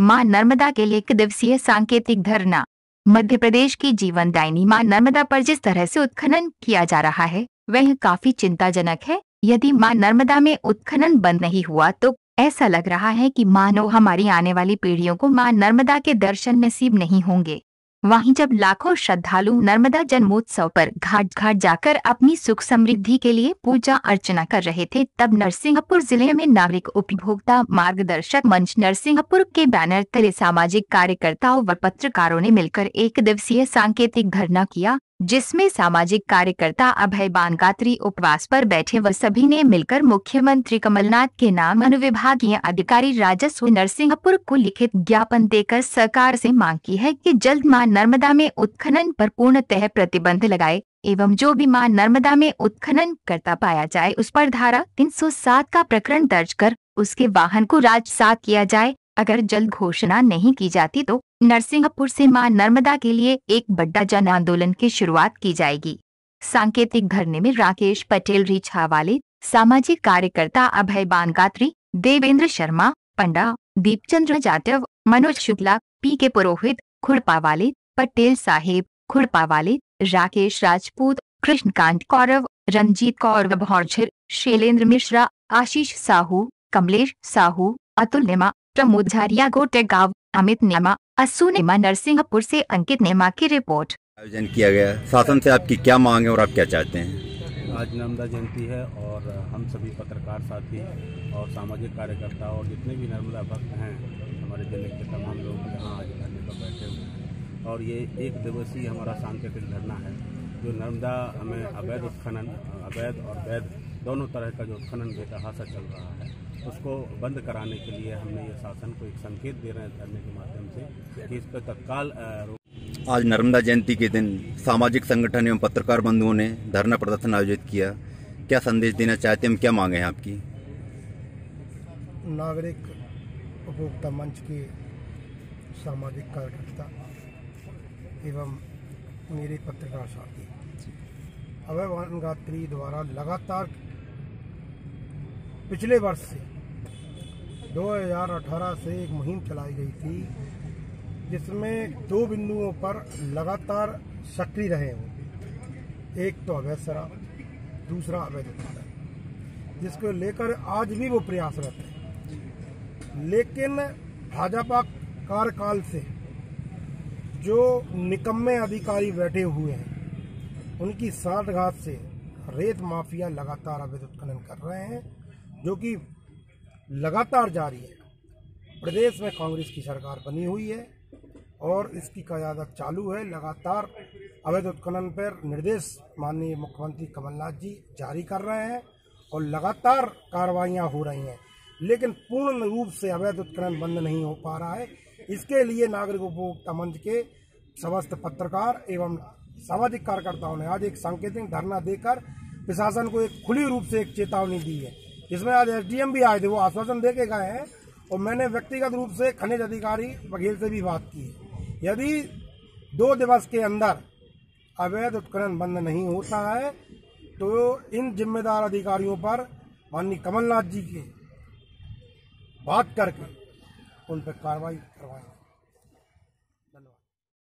माँ नर्मदा के लिए एक दिवसीय सांकेतिक धरना। मध्य प्रदेश की जीवन जीवनदायिनी माँ नर्मदा पर जिस तरह से उत्खनन किया जा रहा है, वह काफ़ी चिंताजनक है। यदि माँ नर्मदा में उत्खनन बंद नहीं हुआ तो ऐसा लग रहा है कि मानो हमारी आने वाली पीढ़ियों को माँ नर्मदा के दर्शन नसीब नहीं होंगे। वहीं जब लाखों श्रद्धालु नर्मदा जन्मोत्सव पर घाट घाट जाकर अपनी सुख समृद्धि के लिए पूजा अर्चना कर रहे थे, तब नरसिंहपुर ज़िले में नागरिक उपभोक्ता मार्गदर्शक मंच नरसिंहपुर के बैनर तले सामाजिक कार्यकर्ताओं व पत्रकारों ने मिलकर एक दिवसीय सांकेतिक धरना किया। जिसमें सामाजिक कार्यकर्ता अभय बानगात्री उपवास पर बैठे व सभी ने मिलकर मुख्यमंत्री कमलनाथ के नाम अनुविभागीय अधिकारी राजस्व नरसिंहपुर को लिखित ज्ञापन देकर सरकार से मांग की है कि जल्द माँ नर्मदा में उत्खनन पर पूर्णतः प्रतिबंध लगाए एवं जो भी माँ नर्मदा में उत्खनन करता पाया जाए उस पर धारा 307 का प्रकरण दर्ज कर उसके वाहन को राजसात किया जाए। अगर जल्द घोषणा नहीं की जाती तो नरसिंहपुर से माँ नर्मदा के लिए एक बड़ा जन आंदोलन की शुरुआत की जाएगी। सांकेतिक धरने में राकेश पटेल रिछा वाले सामाजिक कार्यकर्ता अभय बानगात्री, देवेंद्र शर्मा, पंडा, दीपचंद्र जाटव, मनोज शुक्ला पी के पुरोहित खुड़पा वाले, पटेल साहेब खुड़पा वाले, राकेश राजपूत, कृष्णकांत कौरव, रंजीत कौर भौरझिर, शैलेंद्र मिश्रा, आशीष साहू, कमलेश साहू, अतुल नेमा प्रमोद झारिया गोटे गाँव अमित नेमा अस्सू नेमा नरसिंहपुर से अंकित नेमा की रिपोर्ट। आयोजन किया गया। शासन से आपकी क्या मांग है और आप क्या चाहते हैं? आज नर्मदा जयंती है और हम सभी पत्रकार साथी और सामाजिक कार्यकर्ता और जितने भी नर्मदा भक्त हैं हमारे ज़िले के तमाम लोग यहाँ आज धरने पर बैठे हुए हैं। और ये एक दिवसीय हमारा सांकेतिक धरना है। जो नर्मदा में अवैध उत्खनन अवैध और वैध दोनों तरह का जो उत्खनन बेतहासा चल रहा है उसको बंद कराने के लिए हमने ये शासन को एक संकेत दे रहे हैं धरने के माध्यम से कि इस पर तत्काल आज नर्मदा जयंती के दिन सामाजिक संगठन एवं पत्रकार बंधुओं ने धरना प्रदर्शन आयोजित किया। क्या संदेश देना चाहते हैं? हम क्या मांगे हैं आपकी? नागरिक उपभोक्ता मंच के सामाजिक कार्यकर्ता एवं मेरे पत्रकार साथी अभय वनगात्री द्वारा लगातार पिछले वर्ष से 2018 से एक मुहिम चलाई गई थी, जिसमें दो बिंदुओं पर लगातार सक्रिय रहे हों। एक तो अवैध शराब, दूसरा अवैध उत्पादन, जिसको लेकर आज भी वो प्रयासरत है। लेकिन भाजपा कार्यकाल से जो निकम्मे अधिकारी बैठे हुए हैं, उनकी साठगांठ से रेत माफिया लगातार अवैध उत्खनन कर रहे हैं, जो कि लगातार जारी है। प्रदेश में कांग्रेस की सरकार बनी हुई है और इसकी कयादत चालू है। लगातार अवैध उत्खनन पर निर्देश माननीय मुख्यमंत्री कमलनाथ जी जारी कर रहे हैं और लगातार कार्रवाइयाँ हो रही हैं। लेकिन पूर्ण रूप से अवैध उत्खनन बंद नहीं हो पा रहा है। इसके लिए नागरिक उपभोक्ता मंच के समस्त पत्रकार एवं सामाजिक कार्यकर्ताओं ने आज एक सांकेतिक धरना देकर प्रशासन को एक खुली रूप से एक चेतावनी दी है। जिसमें आज एसडीएम भी आए थे, वो आश्वासन दे के गए हैं और मैंने व्यक्तिगत रूप से खनिज अधिकारी बघेल से भी बात की यदि दो दिवस के अंदर अवैध उत्खनन बंद नहीं होता है तो इन जिम्मेदार अधिकारियों पर माननीय कमलनाथ जी के बात करके उन पर कार्रवाई करवाएँगे।